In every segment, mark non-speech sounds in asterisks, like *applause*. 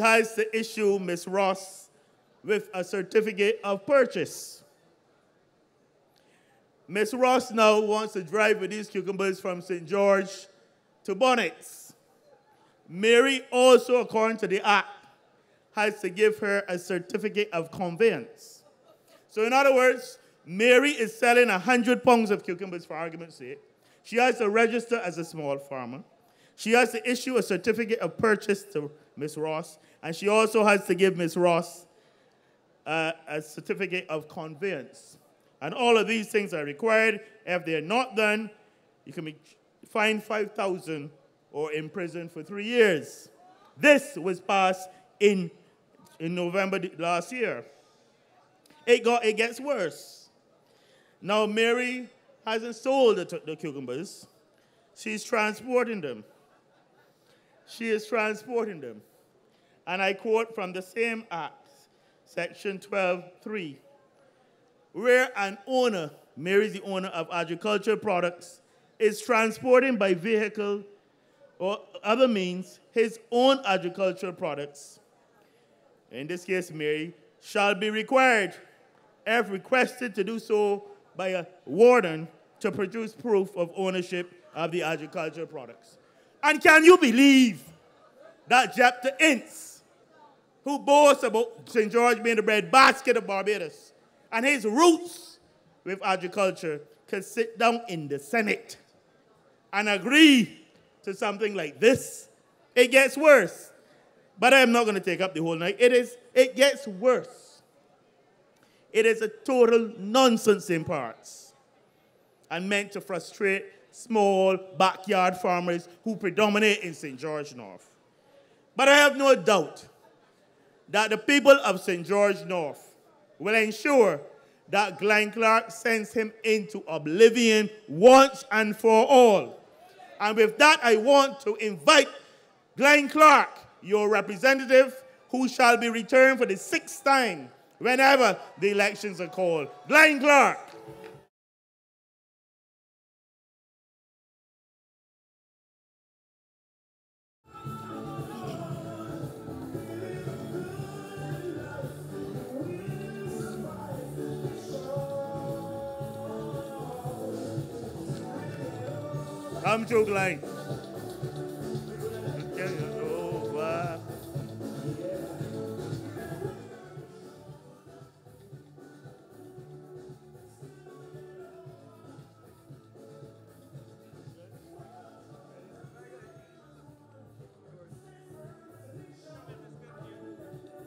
has to issue Ms. Ross with a certificate of purchase. Ms. Ross now wants to drive with these cucumbers from St. George to Bonnets. Mary also, according to the act, has to give her a certificate of conveyance. So, in other words, Mary is selling 100 pounds of cucumbers for argument's sake. She has to register as a small farmer. She has to issue a certificate of purchase to Miss Ross, and she also has to give Miss Ross uh, a certificate of conveyance. And all of these things are required. If they're not done, you can be fined 5,000 or imprisoned for three years. This was passed in, in November last year. It, got, it gets worse. Now, Mary hasn't sold the, the cucumbers. She's transporting them. She is transporting them. And I quote from the same act, section 12.3, where an owner, Mary is the owner of agricultural products, is transporting by vehicle or other means his own agricultural products, in this case Mary, shall be required, if requested to do so by a warden, to produce proof of ownership of the agricultural products. And can you believe that Jephthah Ince, who boasts about St. George being the breadbasket of Barbados, and his roots with agriculture, could sit down in the Senate and agree to something like this? It gets worse. But I'm not going to take up the whole night. It is, it gets worse. It is a total nonsense in parts and meant to frustrate small backyard farmers who predominate in St. George North. But I have no doubt that the people of St. George North will ensure that Gline Clarke sends him into oblivion once and for all. And with that, I want to invite Gline Clarke, your representative, who shall be returned for the sixth time whenever the elections are called. Gline Clarke. Come to Gline.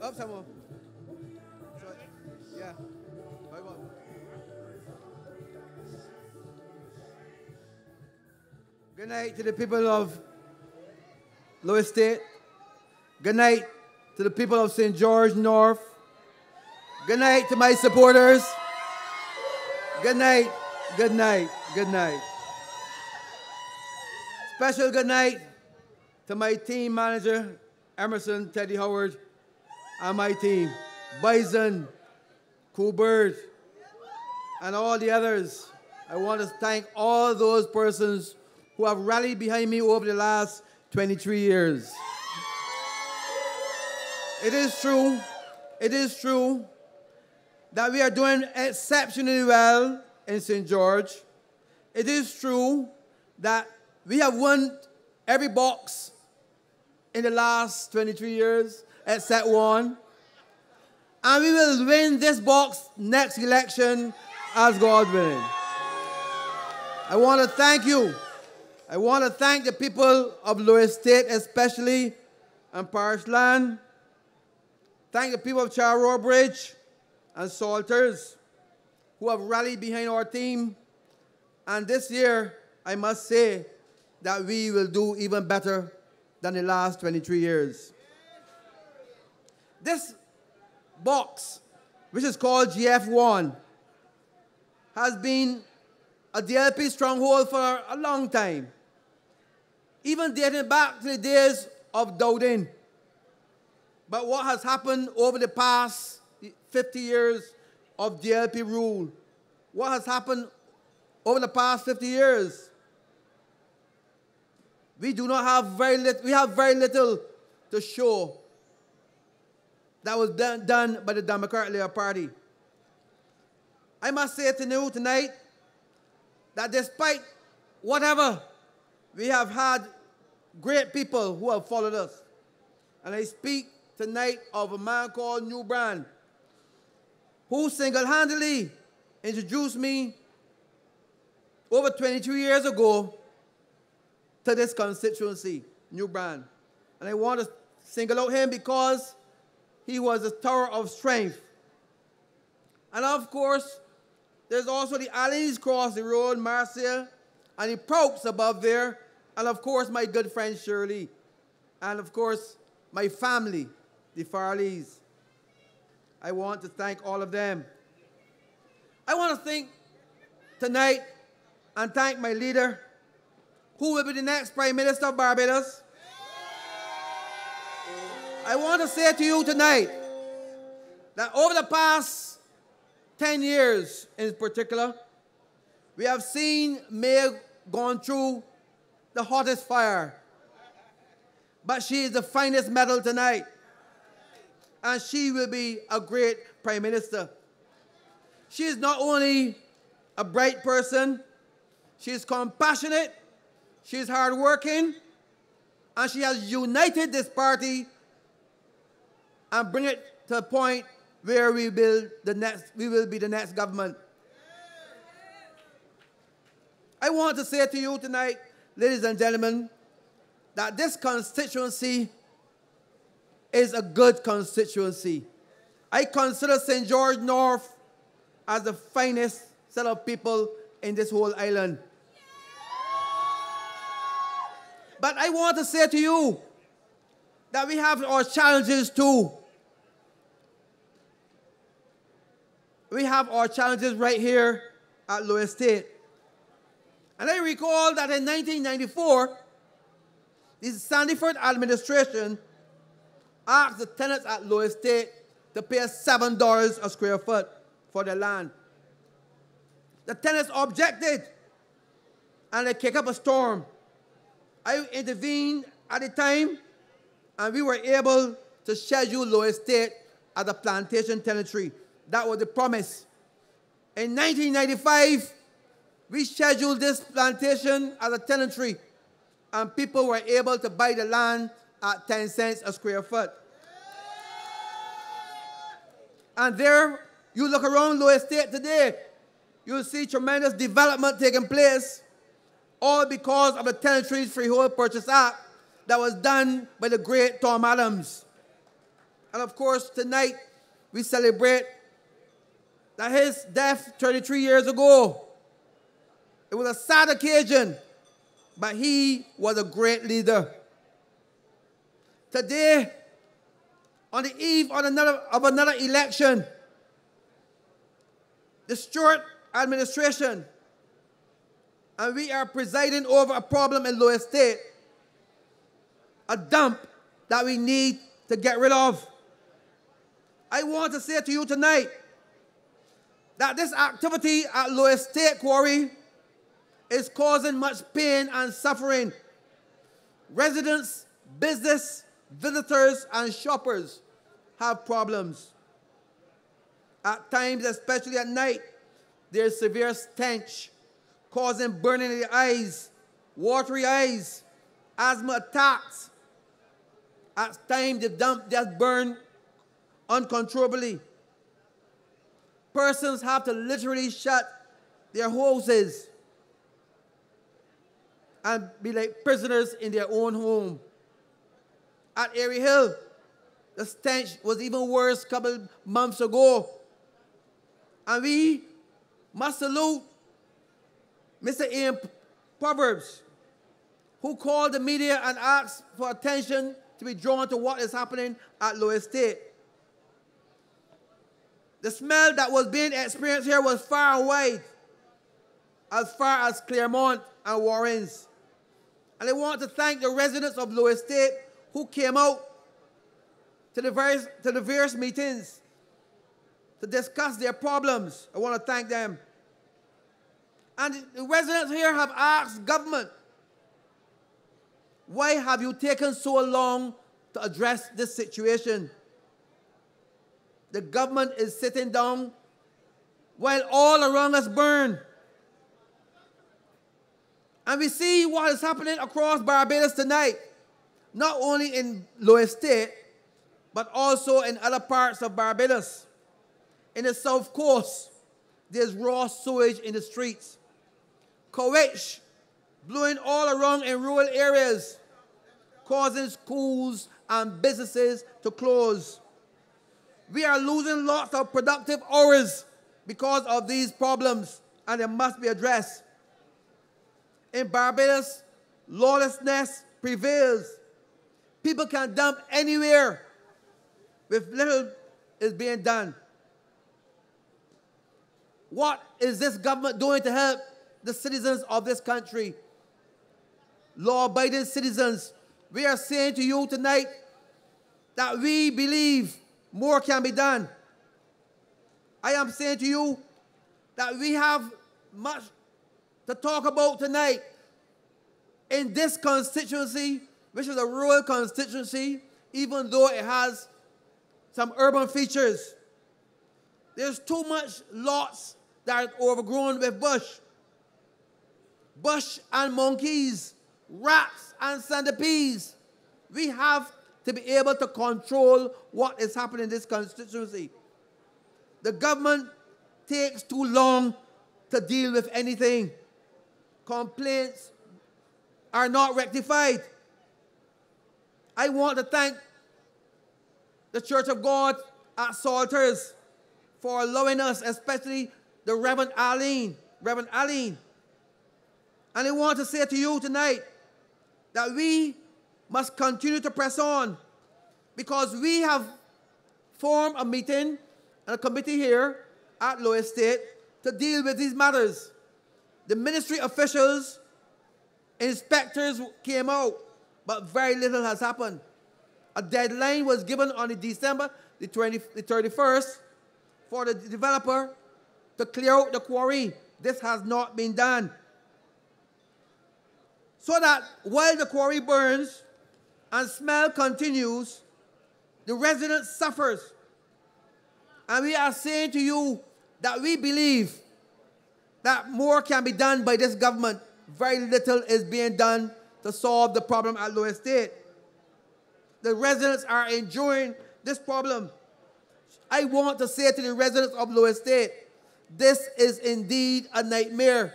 Up some more. Good night to the people of Lower Estate. Good night to the people of St. George North. Good night to my supporters. Good night, good night, good night. Special good night to my team manager, Emerson Teddy Howard, and my team, Bison, Cool Bird, and all the others. I want to thank all those persons who have rallied behind me over the last 23 years. It is true, it is true that we are doing exceptionally well in St. George. It is true that we have won every box in the last 23 years except one. And we will win this box next election as God willing. I want to thank you. I want to thank the people of Lower Estate, especially and Parish Land. Thank the people of Charles Rowe Bridge and Salters who have rallied behind our team. And this year, I must say that we will do even better than the last 23 years. This box, which is called GF1, has been a DLP stronghold for a long time, even dating back to the days of Dowding. But what has happened over the past 50 years of DLP rule? What has happened over the past 50 years? We do not have very little, we have very little to show that was done, done by the Democratic Labour Party. I must say to you tonight that despite whatever, we have had great people who have followed us. And I speak tonight of a man called New Brand, who single-handedly introduced me over 22 years ago to this constituency, New Brand. And I want to single out him because he was a tower of strength. And of course, there's also the alleys across the road, Marcia, and the Prouts above there, and of course, my good friend Shirley, and of course, my family, the Farleys. I want to thank all of them. I want to thank tonight and thank my leader, who will be the next Prime Minister of Barbados. I want to say to you tonight that over the past 10 years in particular, we have seen Mia gone through the hottest fire. But she is the finest medal tonight. And she will be a great prime minister. She is not only a bright person, she is compassionate, she is hardworking, and she has united this party and bring it to a point where we build the next, we will be the next government. I want to say to you tonight, ladies and gentlemen, that this constituency is a good constituency. I consider St. George North as the finest set of people in this whole island. But I want to say to you that we have our challenges too. we have our challenges right here at Low Estate. And I recall that in 1994, the Sandiford administration asked the tenants at Low Estate to pay $7 a square foot for their land. The tenants objected and they kicked up a storm. I intervened at the time and we were able to schedule Low Estate at the plantation tenantry that was the promise. In 1995, we scheduled this plantation as a tenantry, and people were able to buy the land at 10 cents a square foot. And there, you look around Low Estate today, you'll see tremendous development taking place, all because of the Tenantries Freehold Purchase Act that was done by the great Tom Adams. And of course, tonight we celebrate that his death 33 years ago. It was a sad occasion, but he was a great leader. Today, on the eve of another, of another election, the Stuart administration, and we are presiding over a problem in Low Estate, a dump that we need to get rid of. I want to say to you tonight that this activity at Low Estate Quarry is causing much pain and suffering. Residents, business, visitors, and shoppers have problems. At times, especially at night, there's severe stench causing burning in the eyes, watery eyes, asthma attacks. At times, the dump just burn uncontrollably persons have to literally shut their houses and be like prisoners in their own home. At Airy Hill, the stench was even worse a couple months ago. And we must salute Mr. Ian Proverbs, who called the media and asked for attention to be drawn to what is happening at Low Estate. The smell that was being experienced here was far and wide, as far as Claremont and Warrens. And I want to thank the residents of Low Estate who came out to the various, to the various meetings to discuss their problems. I want to thank them. And the residents here have asked government, why have you taken so long to address this situation? the government is sitting down while all around us burn. And we see what is happening across Barbados tonight, not only in Lower Estate, but also in other parts of Barbados. In the south coast, there's raw sewage in the streets. Courage blowing all around in rural areas, causing schools and businesses to close. We are losing lots of productive hours because of these problems, and they must be addressed. In Barbados, lawlessness prevails. People can dump anywhere with little is being done. What is this government doing to help the citizens of this country? Law abiding citizens, we are saying to you tonight that we believe more can be done. I am saying to you that we have much to talk about tonight. In this constituency, which is a rural constituency, even though it has some urban features, there's too much lots that are overgrown with bush. Bush and monkeys, rats and centipedes. We have to be able to control what is happening in this constituency. The government takes too long to deal with anything. Complaints are not rectified. I want to thank the Church of God at Salters for allowing us, especially the Reverend Arlene, Reverend Arlene. And I want to say to you tonight that we must continue to press on because we have formed a meeting and a committee here at Lower Estate to deal with these matters. The ministry officials, inspectors came out, but very little has happened. A deadline was given on the December the, 20, the 31st for the developer to clear out the quarry. This has not been done. So that while the quarry burns and smell continues, the resident suffers. And we are saying to you that we believe that more can be done by this government. Very little is being done to solve the problem at Lower Estate. The residents are enduring this problem. I want to say to the residents of Lower Estate, this is indeed a nightmare.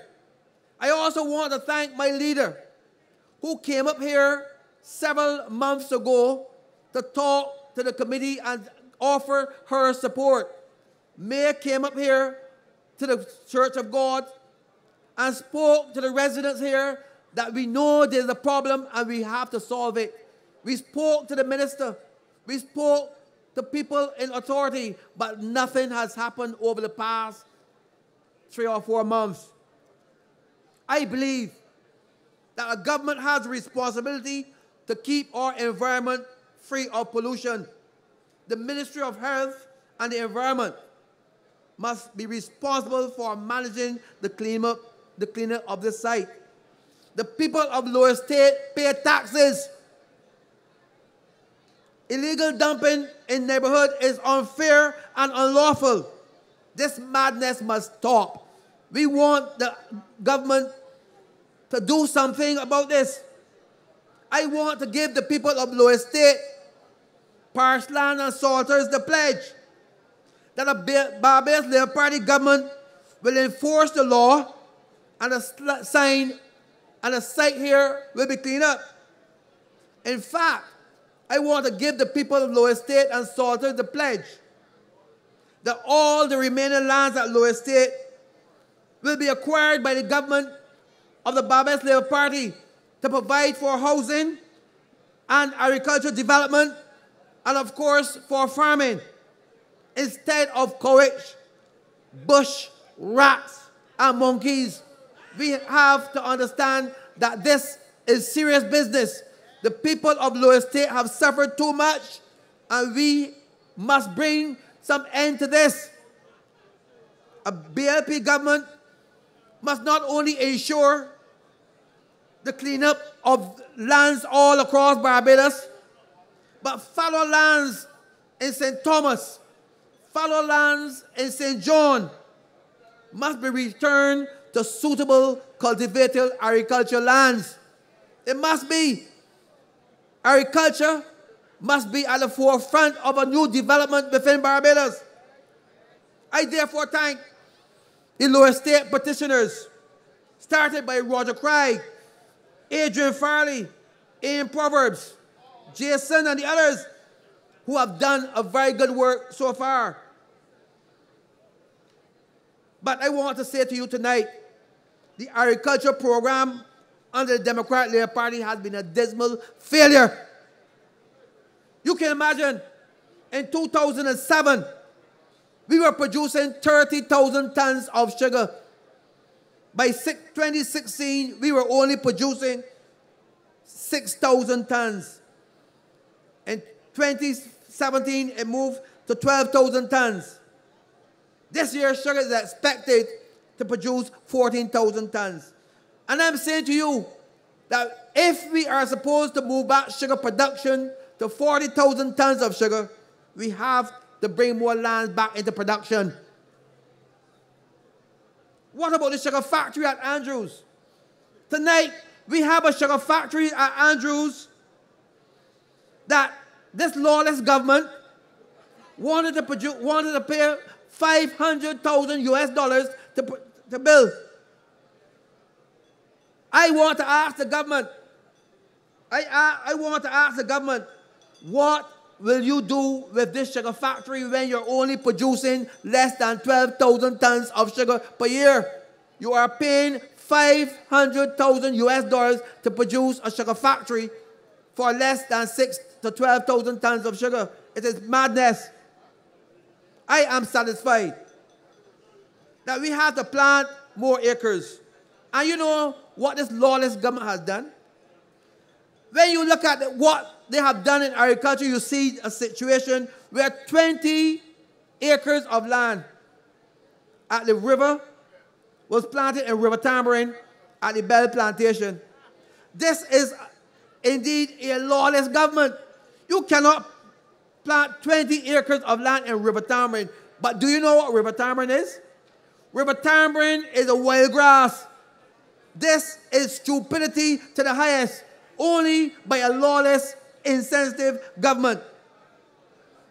I also want to thank my leader who came up here several months ago to talk to the committee and offer her support. Mia came up here to the Church of God and spoke to the residents here that we know there's a problem and we have to solve it. We spoke to the minister. We spoke to people in authority, but nothing has happened over the past three or four months. I believe that a government has a responsibility to keep our environment free of pollution. The Ministry of Health and the Environment must be responsible for managing the cleanup, the cleanup of the site. The people of Lower Estate pay taxes. Illegal dumping in neighborhood is unfair and unlawful. This madness must stop. We want the government to do something about this. I want to give the people of Lower Estate, Parshland and Salters the pledge that a Barbados Labour Party government will enforce the law and a sign and a site here will be cleaned up. In fact, I want to give the people of Lower Estate and Salters the pledge that all the remaining lands at Lower Estate will be acquired by the government of the Barbados Labour Party to provide for housing and agricultural development and of course for farming instead of courage, bush, rats, and monkeys. We have to understand that this is serious business. The people of Lower Estate have suffered too much, and we must bring some end to this. A BLP government must not only ensure the cleanup of lands all across Barbados, but fallow lands in St. Thomas, fallow lands in St. John must be returned to suitable cultivated agricultural lands. It must be. Agriculture must be at the forefront of a new development within Barbados. I therefore thank the lower estate petitioners, started by Roger Craig, Adrian Farley, Ian Proverbs, Jason, and the others who have done a very good work so far. But I want to say to you tonight the agriculture program under the Democratic Labour Party has been a dismal failure. You can imagine in 2007, we were producing 30,000 tons of sugar. By 2016, we were only producing 6,000 tons. In 2017, it moved to 12,000 tons. This year, sugar is expected to produce 14,000 tons. And I'm saying to you that if we are supposed to move back sugar production to 40,000 tons of sugar, we have to bring more land back into production. What about the sugar factory at Andrews? Tonight, we have a sugar factory at Andrews that this lawless government wanted to produce, wanted to pay 500,000 US dollars to, to build. I want to ask the government, I, I want to ask the government, what will you do with this sugar factory when you're only producing less than 12,000 tons of sugar per year? You are paying 500,000 US dollars to produce a sugar factory for less than 6 to 12,000 tons of sugar. It is madness. I am satisfied that we have to plant more acres. And you know what this lawless government has done? When you look at what they have done in agriculture, you see a situation where 20 acres of land at the river was planted in River Tamarind at the Bell Plantation. This is indeed a lawless government. You cannot plant 20 acres of land in River Tamarind. But do you know what River Tamarind is? River Tamarind is a wild grass. This is stupidity to the highest, only by a lawless insensitive government.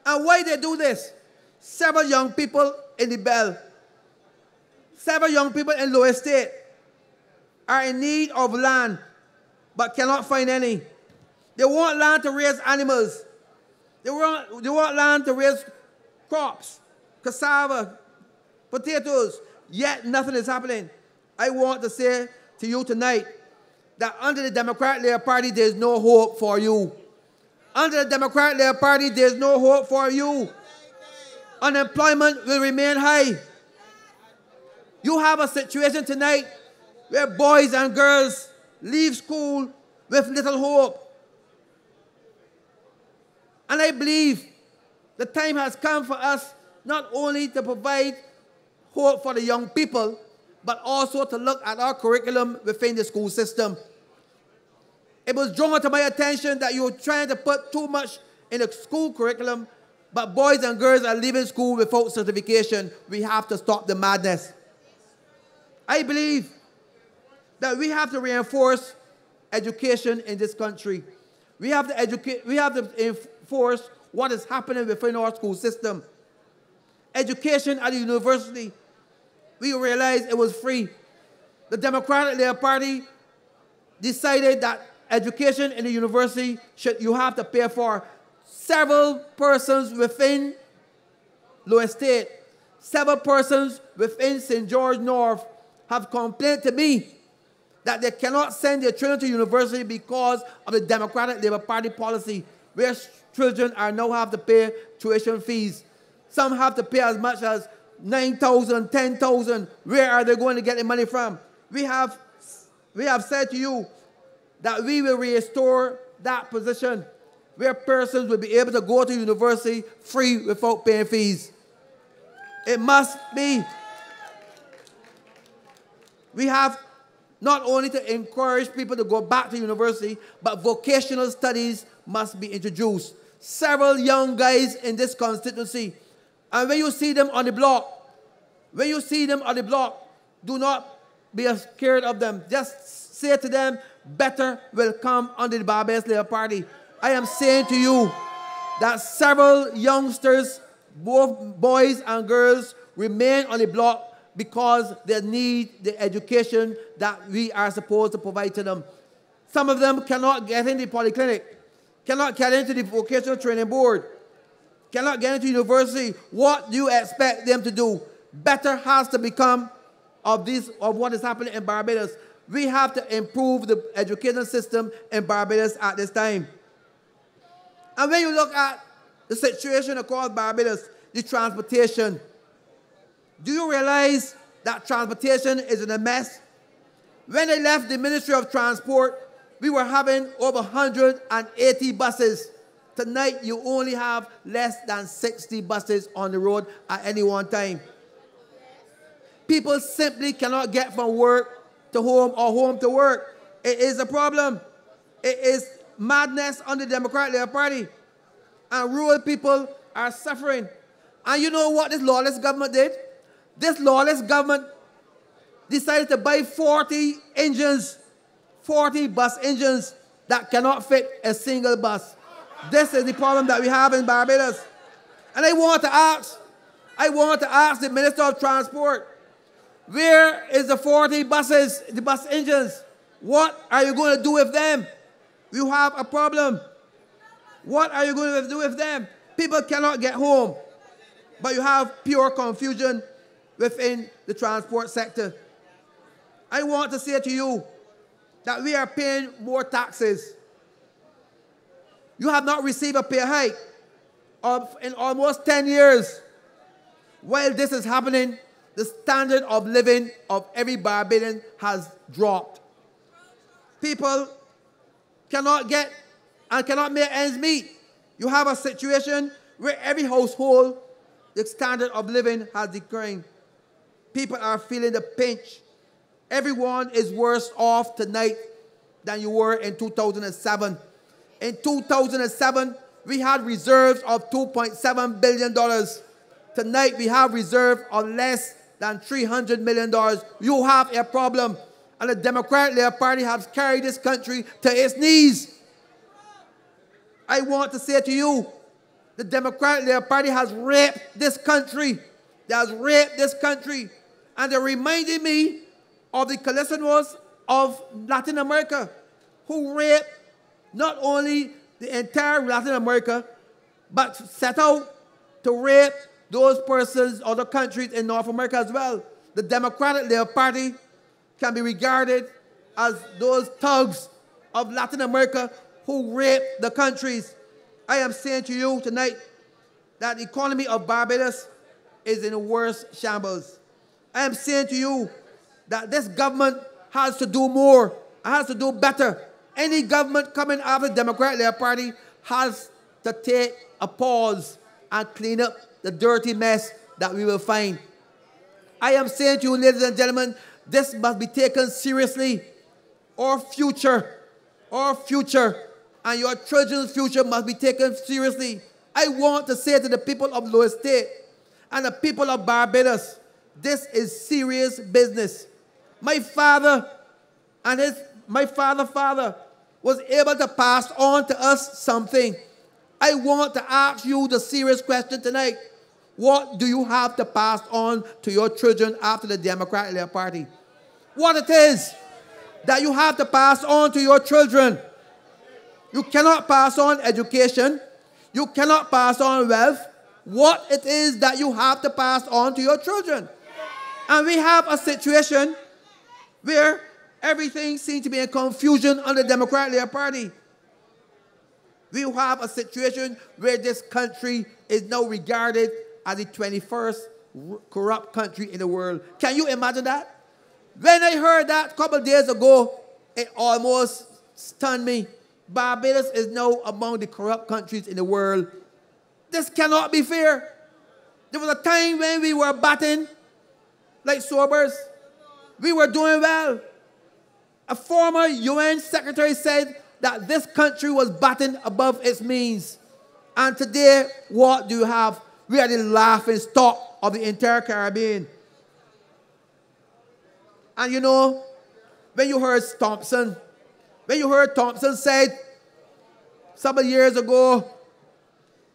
And why they do this? Several young people in the Bell, several young people in Lower Estate are in need of land but cannot find any. They want land to raise animals. They want, they land to raise crops, cassava, potatoes, yet nothing is happening. I want to say to you tonight that under the Democratic Labour Party, there's no hope for you. Under the Democratic Labour Party, there's no hope for you. Unemployment will remain high. You have a situation tonight where boys and girls leave school with little hope. And I believe the time has come for us not only to provide hope for the young people, but also to look at our curriculum within the school system. It was drawn to my attention that you're trying to put too much in the school curriculum, but boys and girls are leaving school without certification. We have to stop the madness. I believe that we have to reinforce education in this country. We have to educate, we have to enforce what is happening within our school system. Education at the university, we realized it was free. The Democratic Labour Party decided that education in the university should you have to pay for several persons within Lower Estate, several persons within St. George North have complained to me that they cannot send their children to university because of the Democratic Labour Party policy, where children are now have to pay tuition fees. Some have to pay as much as 9,000, 10,000. Where are they going to get the money from? We have, we have said to you that we will restore that position where persons will be able to go to university free without paying fees. It must be. We have not only to encourage people to go back to university, but vocational studies must be introduced. Several young guys in this constituency And when you see them on the block, when you see them on the block, do not be scared of them. Just say to them, better will come under the Barbados Labour Party. I am saying to you that several youngsters, both boys and girls, remain on the block because they need the education that we are supposed to provide to them. Some of them cannot get into the polytechnic, cannot get into the vocational training board, cannot get into university. What do you expect them to do? Better has to become of this of what is happening in Barbados. We have to improve the education system in Barbados at this time. And when you look at the situation across Barbados, the transportation, do you realize that transportation is in a mess? When they left the Ministry of Transport, we were having over 180 buses. Tonight, you only have less than 60 buses on the road at any one time. People simply cannot get from work to home or home to work. It is a problem. It is madness on the Democratic Party. And rural people are suffering. And you know what this lawless government did? This lawless government decided to buy 40 engines, 40 bus engines that cannot fit a single bus. This is the problem that we have in Barbados. And I want to ask, I want to ask the Minister of Transport, where is the 40 buses, the bus engines? What are you going to do with them? You have a problem. What are you going to do with them? People cannot get home, but you have pure confusion within the transport sector. I want to say to you that we are paying more taxes. You have not received a pay hike in almost 10 years. While this is happening, the standard of living of every Barbadian has dropped. People cannot get and cannot make ends meet. You have a situation where every household, the standard of living has declined. People are feeling the pinch. Everyone is worse off tonight than you were in 2007. In 2007, we had reserves of $2.7 billion. Tonight, we have reserves of less than $300 million. You have a problem. And the Democratic Party has carried this country to its knees. I want to say to you, the Democratic Party has raped this country. They has raped this country. And they reminded me of the Calisanos of Latin America, who raped not only the entire Latin America, but set out to rape those persons, other countries in North America as well. The Democratic Labour Party can be regarded as those thugs of Latin America who rape the countries. I am saying to you tonight that the economy of Barbados is in the worst shambles. I am saying to you that this government has to do more, has to do better. Any government coming after the Democratic Labour Party has to take a pause and clean up the dirty mess that we will find. I am saying to you, ladies and gentlemen, this must be taken seriously. Our future, our future, and your children's future must be taken seriously. I want to say to the people of Lower Estate and the people of Barbados, this is serious business. My father and his my father father was able to pass on to us something. I want to ask you the serious question tonight. What do you have to pass on to your children after the Democratic Party? What it is that you have to pass on to your children. You cannot pass on education. You cannot pass on wealth. What it is that you have to pass on to your children. And we have a situation where everything seems to be in confusion under the Democratic Party. We have a situation where this country is now regarded as the 21st corrupt country in the world. Can you imagine that? When I heard that a couple of days ago, it almost stunned me. Barbados is now among the corrupt countries in the world. This cannot be fair. There was a time when we were batting like Sobers. We were doing well. A former UN secretary said that this country was batting above its means. And today, what do you have? We are the laughing stock of the entire Caribbean. And you know, when you heard Thompson, when you heard Thompson said several years ago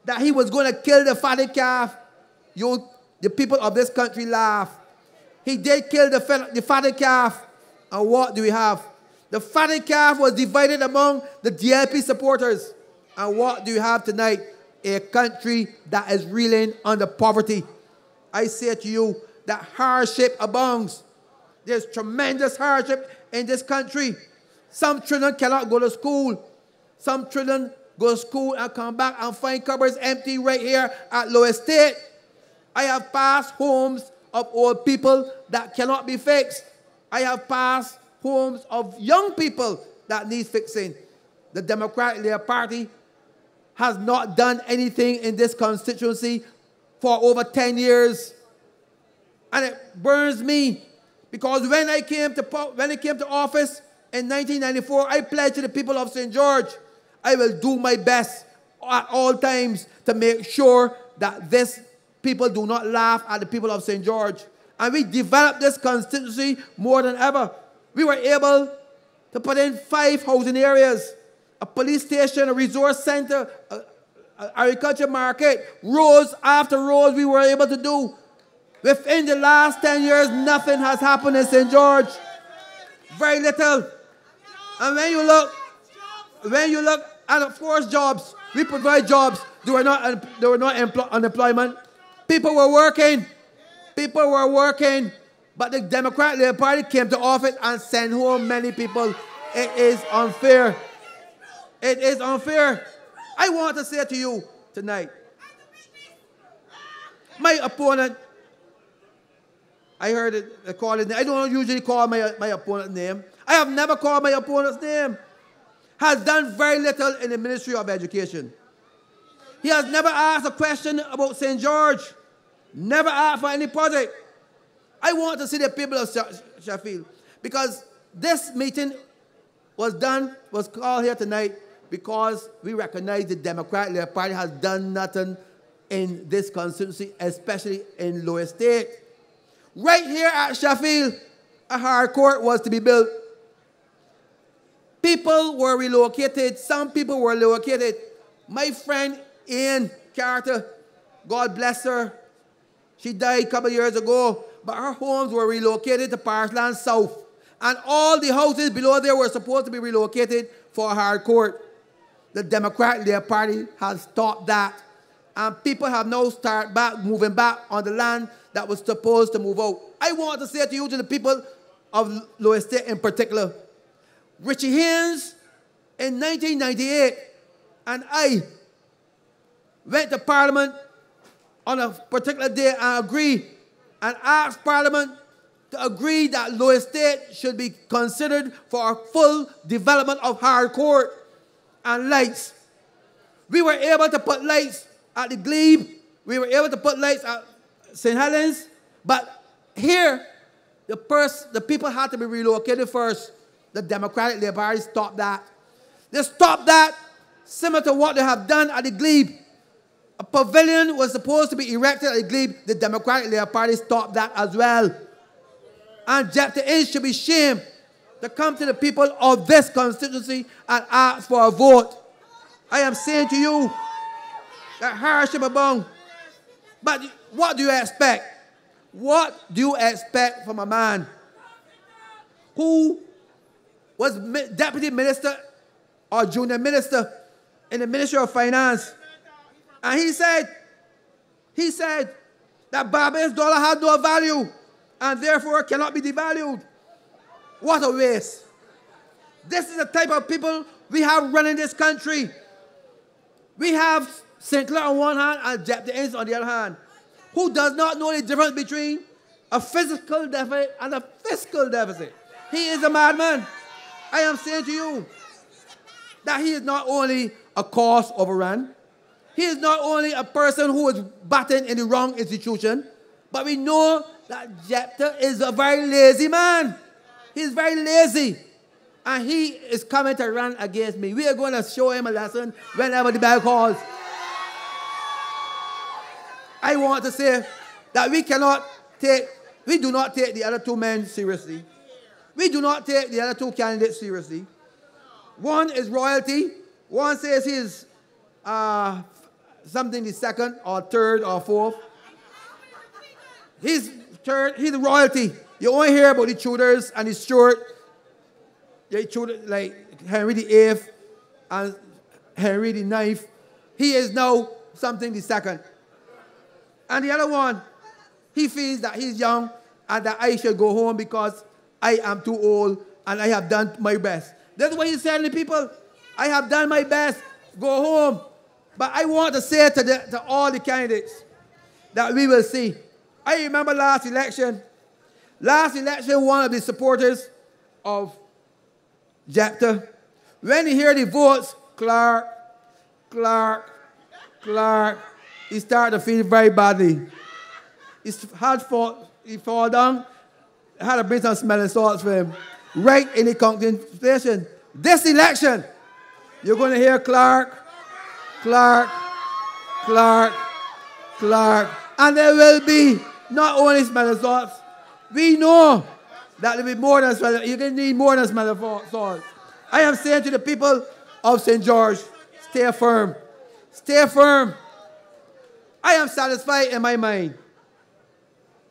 that he was going to kill the fatted calf, you, the people of this country laugh. He did kill the, the fatted calf. And what do we have? The fatted calf was divided among the DLP supporters. And what do you have tonight? A country that is reeling under poverty. I say to you that hardship abounds. There's tremendous hardship in this country. Some children cannot go to school. Some children go to school and come back and find cupboards empty right here at Low Estate. I have passed homes of old people that cannot be fixed. I have passed homes of young people that need fixing. The Democratic Labour Party has not done anything in this constituency for over 10 years. And it burns me because when I came to, when I came to office in 1994, I pledged to the people of St. George, I will do my best at all times to make sure that this people do not laugh at the people of St. George. And we developed this constituency more than ever. We were able to put in five housing areas a police station, a resource center, a, agriculture market, roads after roads we were able to do. Within the last 10 years, nothing has happened in St. George. Very little. And when you look, when you look at of course jobs, we provide jobs. There were not, there were not unemployment. People were working. People were working. But the Democratic Party came to office and sent home many people. It is unfair. It is unfair. I want to say to you tonight, my opponent, I heard it I call his name. I don't usually call my, my opponent's name. I have never called my opponent's name. Has done very little in the Ministry of Education. He has never asked a question about St. George. Never asked for any project. I want to see the people of Sheffield because this meeting was done, was called here tonight because we recognize the Democratic Party has done nothing in this constituency, especially in Low Estate. Right here at Sheffield, a hard court was to be built. People were relocated. Some people were relocated. My friend Ian Carter, God bless her, she died a couple years ago, but her homes were relocated to Parkland South. And all the houses below there were supposed to be relocated for her court. The Democratic Party has stopped that. And people have now started back, moving back on the land that was supposed to move out. I want to say to you, to the people of Estate in particular, Richie Haynes in 1998 and I went to Parliament on a particular day and agree and ask Parliament to agree that Low Estate should be considered for a full development of hard court and lights. We were able to put lights at the Glebe. We were able to put lights at St. Helens. But here, the, pers- the people had to be relocated first. The Democratic Labour stopped that. They stopped that, similar to what they have done at the Glebe. A pavilion was supposed to be erected at Glebe. The Democratic Labour Party stopped that as well. And Jephthah Ince should be shamed to come to the people of this constituency and ask for a vote. I am saying to you that hardship abound. But what do you expect? What do you expect from a man who was deputy minister or junior minister in the Ministry of Finance? And he said, he said that Barbados dollar had no value and therefore cannot be devalued. What a waste. This is the type of people we have running this country. We have Sinckler on one hand and Jephthah Ince on the other hand, who does not know the difference between a physical deficit and a fiscal deficit. He is a madman. I am saying to you that he is not only a cost overrun, he is not only a person who is batting in the wrong institution, but we know that Jephthah is a very lazy man. He's very lazy. And he is coming to run against me. We are going to show him a lesson whenever the bell calls. I want to say that we cannot take, we do not take the other two men seriously. We do not take the other two candidates seriously. One is royalty. One says he's uh, something the second or third or fourth. He's third, he's royalty. You only hear about the Tudors and the Stuart. The Tudor, like Henry VIII and Henry IX. He is now something the second. And the other one, he feels that he's young and that I should go home because I am too old and I have done my best. That's what he's telling the people. I have done my best. Go home. But I want to say to, the, to all the candidates that we will see. I remember last election. Last election, one of the supporters of Jephthah, when he heard the votes, Clarke, Clarke, Clarke, he started to feel very badly. His heart fall, he fall down, had to bring some smelling salts for him. Right in the congregation. This election, you're going to hear Clarke, Clarke, Clarke, Clarke. And there will be not only smelling salts. We know that there will be more than smelling. You're going to need more than smelling salts. I am saying to the people of St. George, stay firm. Stay firm. I am satisfied in my mind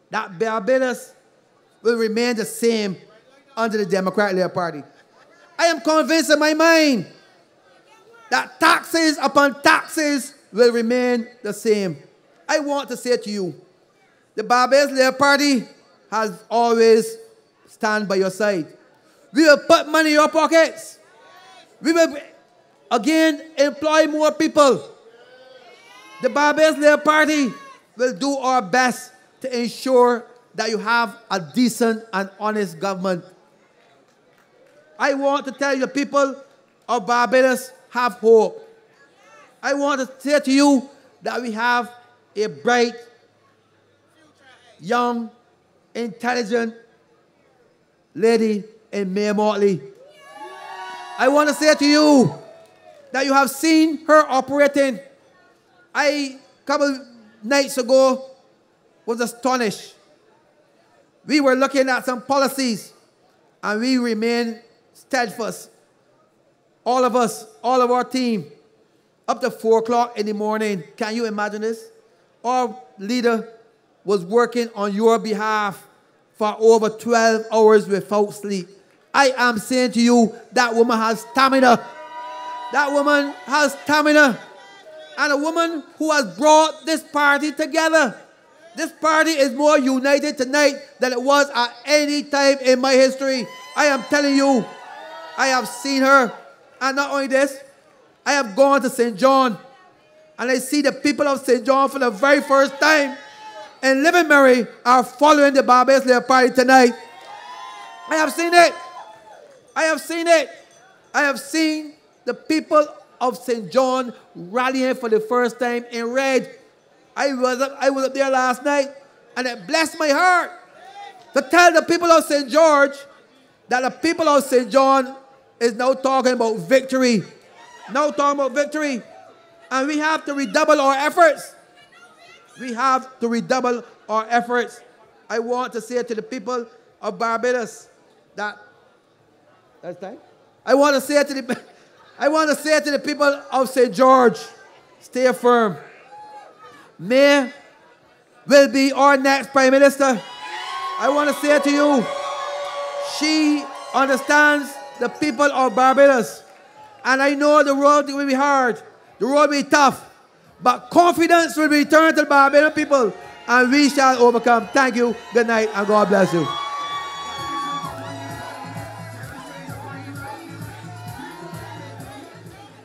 that Barbados will remain the same under the Democratic Labour Party. I am convinced in my mind that taxes upon taxes will remain the same. I want to say to you, the Barbados Labour Party has always stand by your side. We will put money in your pockets. We will again employ more people. The Barbados Labour Party will do our best to ensure that you have a decent and honest government. I want to tell you, people of Barbados have hope. I want to say to you that we have a bright, young, intelligent lady in Mia Mottley. I want to say to you that you have seen her operating. I, a couple nights ago, was astonished. We were looking at some policies and we remain steadfast. All of us, all of our team, up to 4 o'clock in the morning. Can you imagine this? Our leader was working on your behalf for over 12 hours without sleep. I am saying to you, that woman has stamina. That woman has stamina. And a woman who has brought this party together. This party is more united tonight than it was at any time in my history. I am telling you, I have seen her. And not only this, I have gone to St. John and I see the people of St. John for the very first time. And Living Mary are following the Barbados Labour Party tonight. I have seen it. I have seen it. I have seen the people of St. John rallying for the first time in red. I was up, I was up there last night and it blessed my heart to tell the people of St. George that the people of St. John is now talking about victory. Now talking about victory. And we have to redouble our efforts. We have to redouble our efforts. I want to say to the people of Barbados that that's time. I want to say to the *laughs* I want to say to the people of St. George, stay firm. Mia will be our next Prime Minister. I want to say to you, she understands the people of Barbados. And I know the road will be hard, the road will be tough, but confidence will return to the Barbadian people, and we shall overcome. Thank you, good night, and God bless you.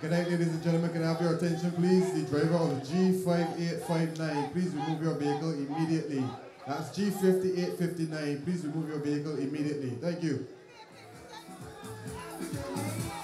Good night, ladies and gentlemen. Can I have your attention, please? The driver of G5859, please remove your vehicle immediately. That's G5859. Please remove your vehicle immediately. Thank you. Thank you.